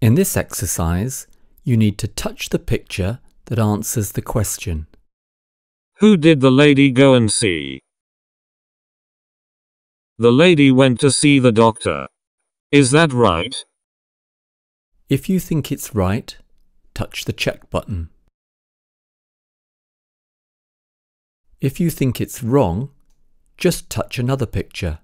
In this exercise, you need to touch the picture that answers the question. Who did the lady go and see? The lady went to see the doctor. Is that right? If you think it's right, touch the check button. If you think it's wrong, just touch another picture.